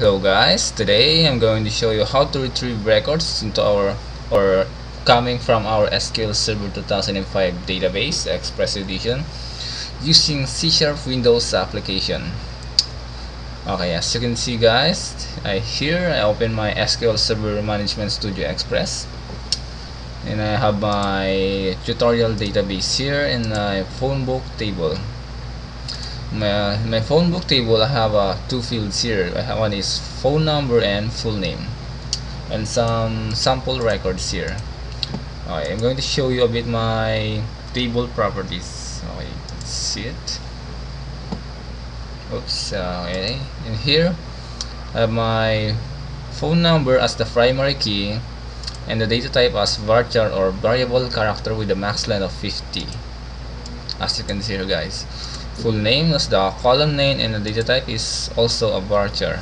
Hello guys, today I'm going to show you how to retrieve records into our or coming from our SQL Server 2005 database Express Edition using C Sharp Windows application. Okay, as you can see guys, I here I open my SQL Server Management Studio Express and I have my tutorial database here in my phone book table my, my phone book table I have uh, two fields here. I have one is phone number and full name and some sample records here. I'm going to show you a bit my table properties. Okay, let's see it. Oops okay. In here I have my phone number as the primary key and the data type as varchar or variable character with a max length of 50 as you can see here guys full name as the column name and the data type is also a varchar.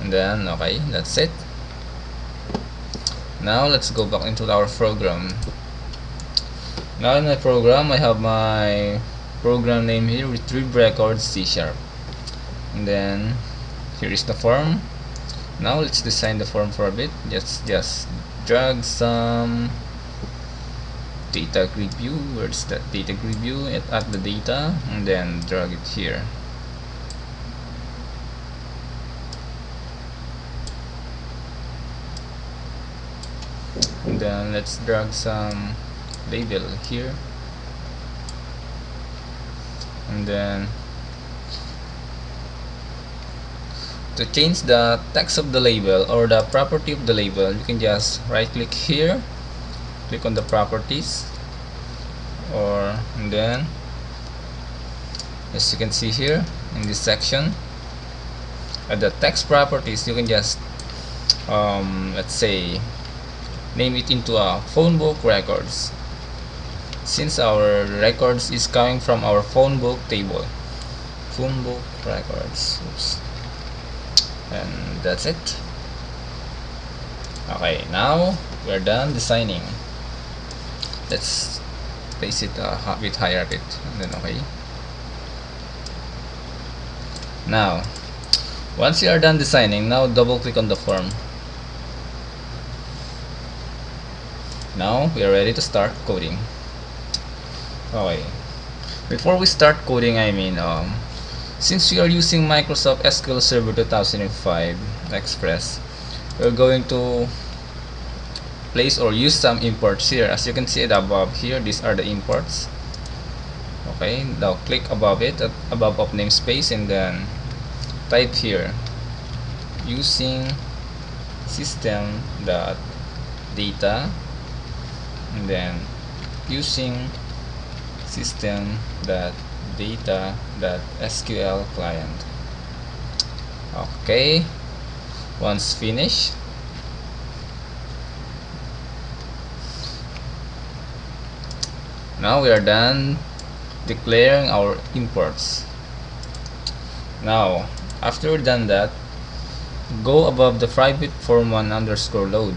And then okay that's it. Now let's go back into our program. Now in my program I have my program name here retrieve records C sharp. And then here is the form. Now let's design the form for a bit. Just just drag some data grid view where's that data grid view at, at the data and then drag it here. And then let's drag some label here. And then to change the text of the label or the property of the label you can just right click here click on the properties or then as you can see here in this section at the text properties you can just um, let's say name it into a phone book records since our records is coming from our phone book table phone book records Oops. and that's it okay now we're done designing let's place it uh, a bit higher a bit and then okay now once you are done designing now double click on the form. Now we are ready to start coding. Okay. Before we start coding I mean um, since we are using Microsoft SQL Server 2005 Express we're going to place or use some imports here. As you can see it above here these are the imports. Okay now click above it uh, above of namespace and then type here using system dot data and then using system dot data dot SQL client. Okay once finished now we are done declaring our imports. Now after we're done that go above the private form1 underscore load.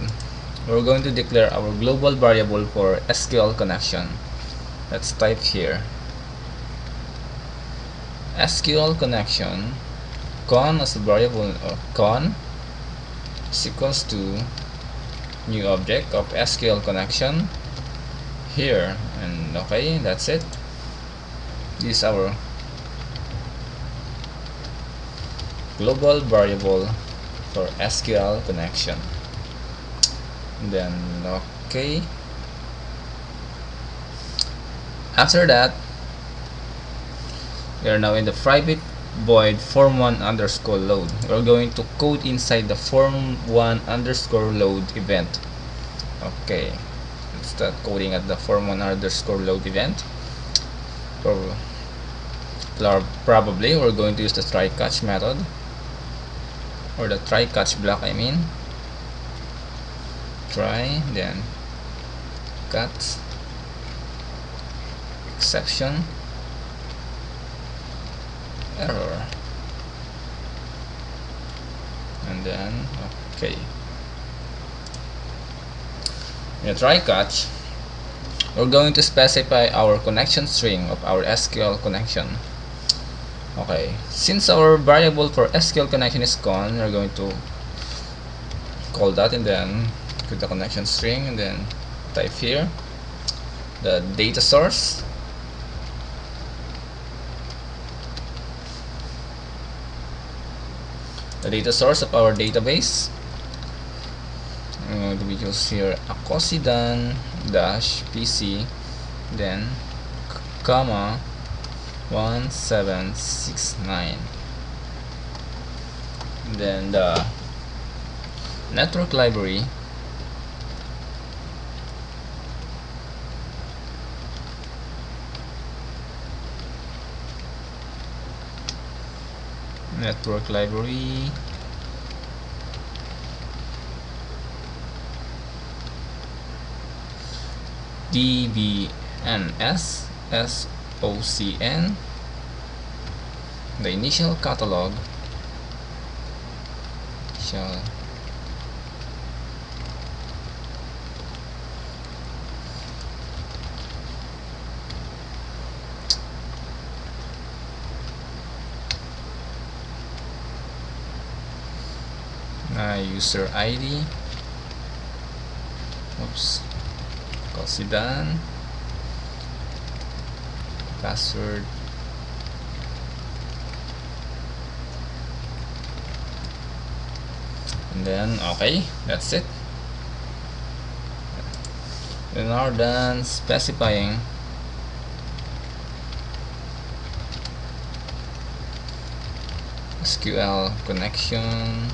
We're going to declare our global variable for SQL connection. Let's type here. SQL connection con as a variable or con equals to new object of SQL connection here. And okay that's it. This is our global variable for SQL connection. Then okay. After that we are now in the private void form1 underscore load. We're going to code inside the form1 underscore load event. Okay start uh, coding at the form1 underscore load event. Probably we're going to use the try catch method. Or the try catch block I mean. Try then catch exception. Error. And then okay in a try catch we're going to specify our connection string of our SQL connection. Okay. Since our variable for SQL connection is con, we're going to call that and then put the connection string and then type here the data source. The data source of our database To be use here. Akosidan dash pc then comma 1769 then the network library. Network library dbms SOCN the initial catalog shall user ID oops Kosidan password. And then okay that's it. We are done specifying. SQL connection.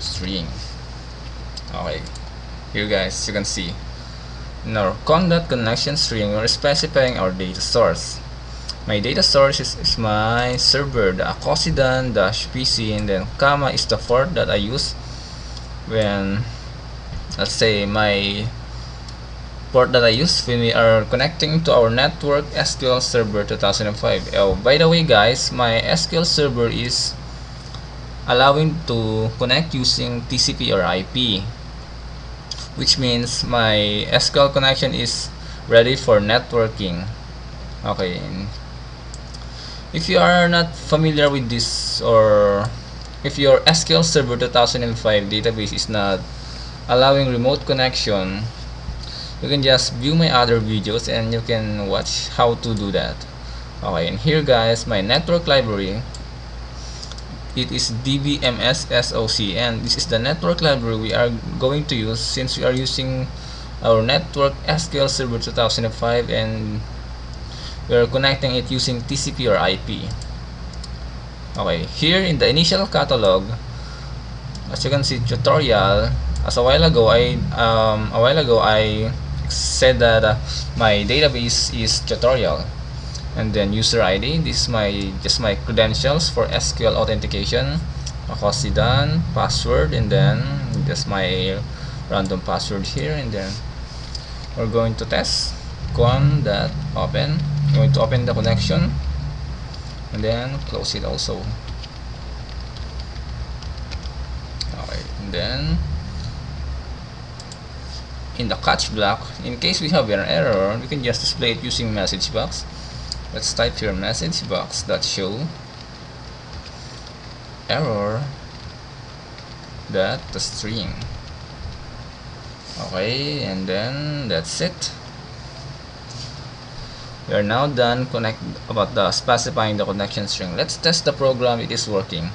String. Okay here guys you can see in our conduct connection string, we're specifying our data source. My data source is, is my server, the akosidan-pc, and then comma is the port that I use when, let's say, my port that I use when we are connecting to our network SQL Server 2005. Oh, by the way, guys, my SQL Server is allowing to connect using TCP or IP which means my SQL connection is ready for networking. Okay if you are not familiar with this or if your SQL Server 2005 database is not allowing remote connection you can just view my other videos and you can watch how to do that. Okay and here guys my network library it is dbms soc and this is the network library we are going to use since we are using our network SQL Server 2005 and we are connecting it using TCP or IP okay here in the initial catalog as you can see tutorial as a while ago I um, a while ago I said that uh, my database is tutorial and then user ID this is my just my credentials for SQL authentication. Akosidan password and then just my random password here and then we're going to test. Con that open. I'm going to open the connection and then close it also. Alright and then in the catch block in case we have an error we can just display it using message box let's type here message box that show error that the string. Okay and then that's it. We are now done connect about the specifying the connection string. Let's test the program it is working.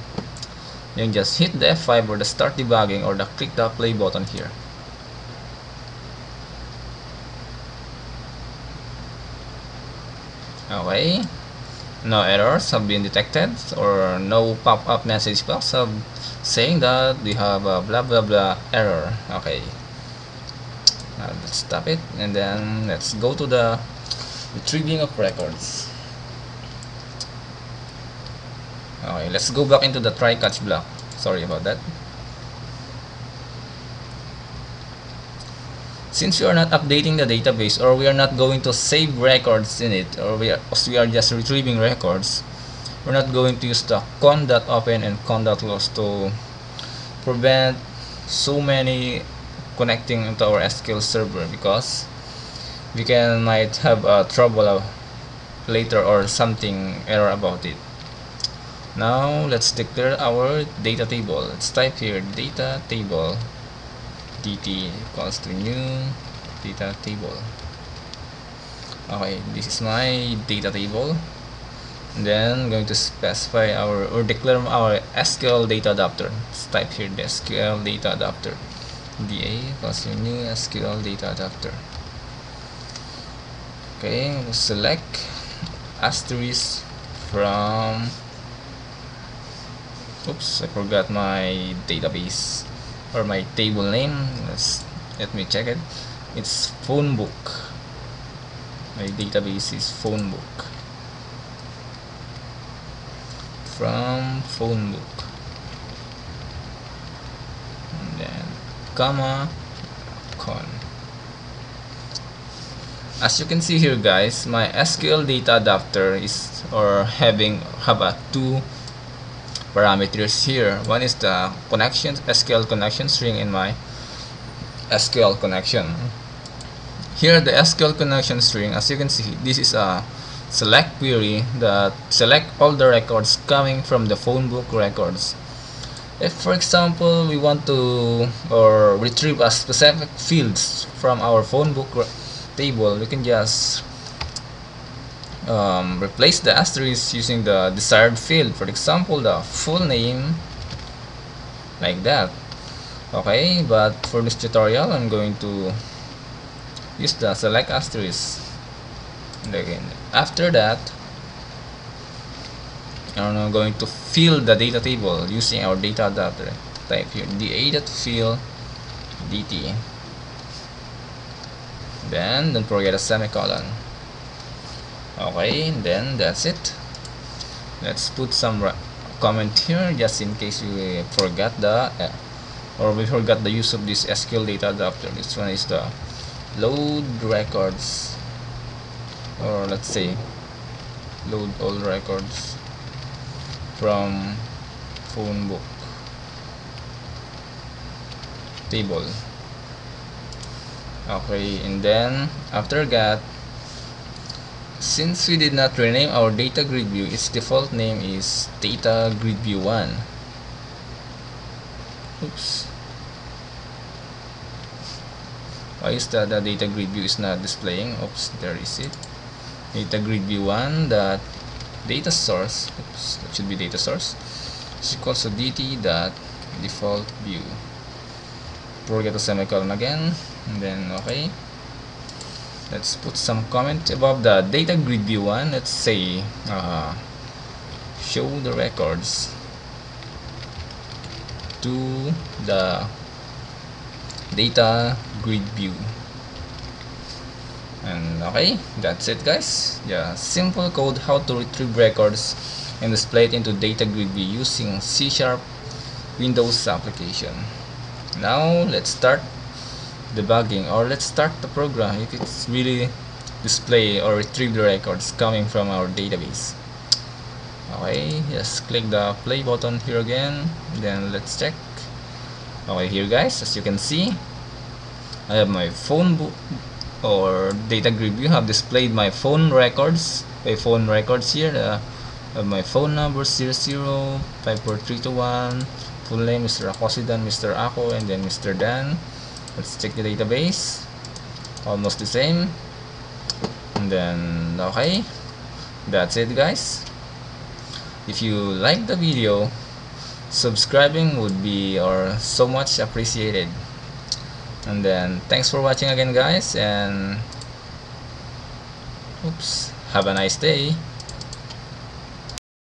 Then just hit the F5 or the start debugging or the click the play button here okay no errors have been detected or no pop-up message box of saying that we have a blah blah blah error. Okay. Now let's stop it and then let's go to the retrieving of records. Okay let's go back into the try catch block. Sorry about that since we are not updating the database or we are not going to save records in it or we are, we are just retrieving records we're not going to use the con.open and con.close to prevent so many connecting into our SQL server because we can might have uh, trouble later or something error about it. Now let's declare our data table. Let's type here data table dt equals to new data table. Okay this is my data table. Then I'm going to specify our or declare our SQL data adapter. Let's type here the SQL data adapter. Da equals to new SQL data adapter. Okay select asterisk from oops I forgot my database or my table name let's let me check it. It's phone book my database is phone book from phone book and then comma con. As you can see here guys my SQL data adapter is or having have a two parameters here. One is the connection SQL connection string in my SQL connection. Here the SQL connection string as you can see this is a select query that select all the records coming from the phone book records. If for example we want to or retrieve a specific fields from our phone book table we can just um, replace the asterisk using the desired field. For example the full name like that. Okay but for this tutorial I'm going to use the select asterisk. Again after that I'm going to fill the data table using our data adapter type here da.fill dt then don't forget a semicolon okay then that's it. Let's put some comment here just in case we forgot the uh, or we forgot the use of this SQL data adapter. This one is the load records or let's say load all records from phone book table. Okay and then after that since we did not rename our data grid view its default name is data grid view 1 oops. Why is that the data grid view is not displaying? Oops there is it. Data grid view 1 that data source. Oops that should be data source. Is equals to dt dot default view. Forget the semicolon again. And then okay let's put some comment above the data grid view one. Let's say uh, show the records to the data grid view. And okay that's it guys. Yeah simple code how to retrieve records and display it into data grid view using C sharp Windows application. Now let's start debugging or let's start the program if it's really display or retrieve the records coming from our database okay just click the play button here again then let's check okay here guys as you can see I have my phone book or data grid view have displayed my phone records my phone records here uh, my phone number 00 54321 full name Mr. Akosidan, Mr. Ako, and then Mr. Dan. Let's check the database. Almost the same. And then, okay. That's it guys. If you like the video, subscribing would be or so much appreciated. And then, thanks for watching again guys, and oops, have a nice day.